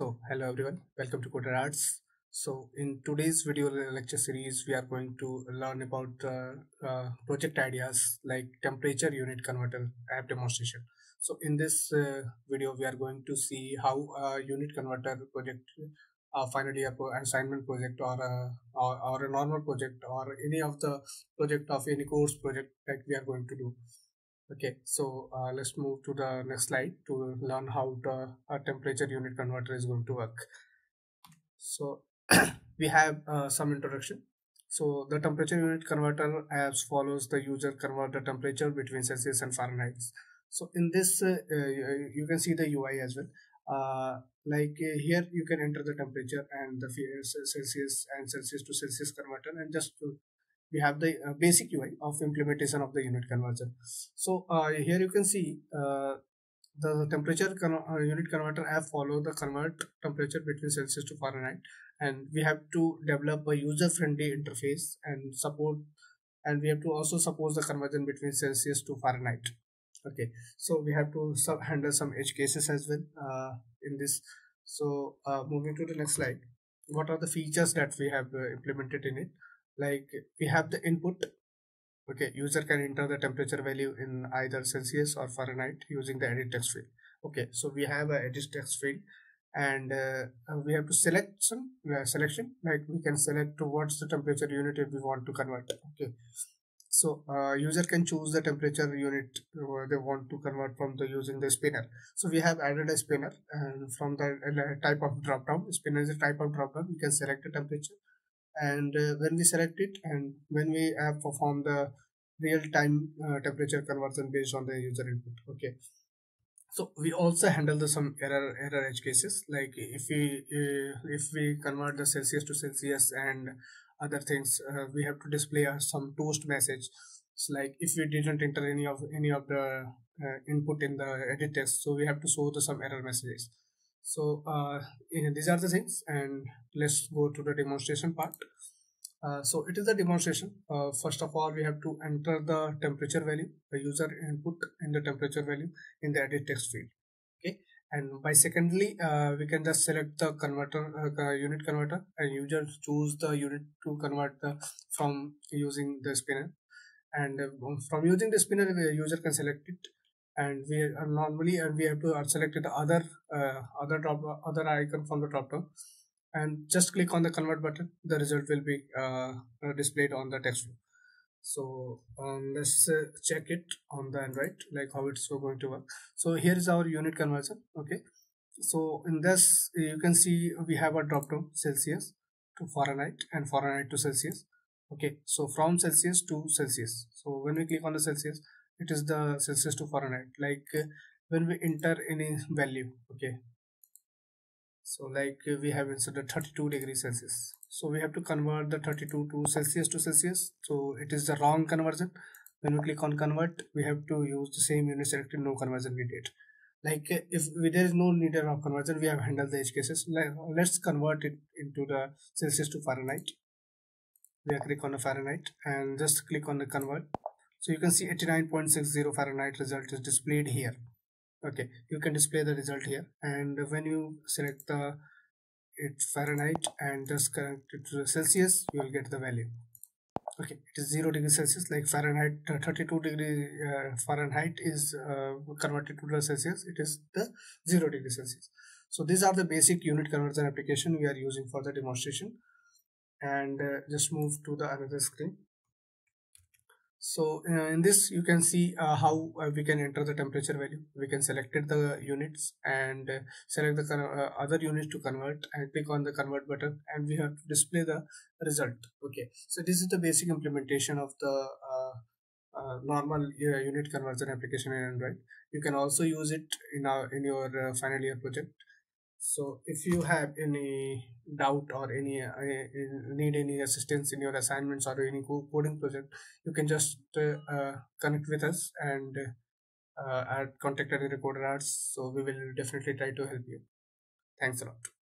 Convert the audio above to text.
So hello everyone, welcome to CodersArts. So in today's video lecture series, we are going to learn about uh, uh, project ideas like temperature unit converter app demonstration. So in this uh, video, we are going to see how a unit converter project, a final year assignment project or a, or, or a normal project or any of the project of any course project that we are going to do okay so uh, let's move to the next slide to learn how the a temperature unit converter is going to work. So we have uh, some introduction. So the temperature unit converter as follows the user convert the temperature between celsius and fahrenheit. So in this uh, uh you can see the ui as well. Uh, like uh, here you can enter the temperature and the celsius and celsius to celsius converter and just we have the uh, basic UI of implementation of the unit conversion. So uh, here you can see uh, the temperature con uh, unit converter app follow the convert temperature between Celsius to Fahrenheit and we have to develop a user-friendly interface and support and we have to also suppose the conversion between Celsius to Fahrenheit. Okay, so we have to handle some edge cases as well uh, in this. So uh, moving to the next slide, what are the features that we have implemented in it? Like we have the input. Okay user can enter the temperature value in either celsius or fahrenheit using the edit text field. Okay so we have a edit text field and uh, we have to select some uh, selection. Like we can select what's the temperature unit if we want to convert. Okay so uh, user can choose the temperature unit they want to convert from the using the spinner. So we have added a spinner and from the uh, type of drop down spinner is a type of drop down we can select the temperature and uh, when we select it and when we have performed the real-time uh, temperature conversion based on the user input okay? So we also handle the some error error edge cases like if we uh, if we convert the celsius to celsius and other things uh, we have to display uh, some toast message. It's like if we didn't enter any of any of the uh, input in the edit text so we have to show the some error messages so uh, these are the things and let's go to the demonstration part. Uh, so it is a demonstration. Uh, first of all we have to enter the temperature value the user input in the temperature value in the edit text field. Okay? And by secondly uh, we can just select the converter uh, unit converter and user choose the unit to convert the from using the spinner. And uh, from using the spinner the user can select it and we are normally and we have to select the other uh, other drop other icon from the drop down and just click on the convert button the result will be uh, displayed on the text view. So um, let's uh, check it on the android like how it's going to work. So here is our unit conversion okay? So in this you can see we have a drop down celsius to fahrenheit and fahrenheit to celsius okay? So from celsius to celsius. So when we click on the celsius it is the celsius to fahrenheit. Like uh, when we enter any value okay? So like uh, we have inserted 32 degrees celsius. So we have to convert the 32 to celsius to celsius. So it is the wrong conversion. When we click on convert we have to use the same unit selected no conversion we did. Like uh, if there is no need of conversion we have handled the edge cases. Let's convert it into the celsius to fahrenheit. We click on the fahrenheit and just click on the convert so you can see 89.60 Fahrenheit result is displayed here. Okay you can display the result here. And when you select the it Fahrenheit and just connect it to Celsius you will get the value. Okay it is 0 degree Celsius like Fahrenheit uh, 32 degree uh, Fahrenheit is uh, converted to the Celsius it is the 0 degree Celsius. So these are the basic unit conversion application we are using for the demonstration. And uh, just move to the another screen so uh, in this you can see uh, how uh, we can enter the temperature value. We can select the units and uh, select the uh, other units to convert and click on the convert button and we have to display the result. Okay. So this is the basic implementation of the uh, normal unit conversion application in android. You can also use it in our in your final year project so if you have any doubt or any uh, need any assistance in your assignments or any coding project you can just uh, uh, connect with us and uh, at contact at CodersArts so we will definitely try to help you. Thanks a lot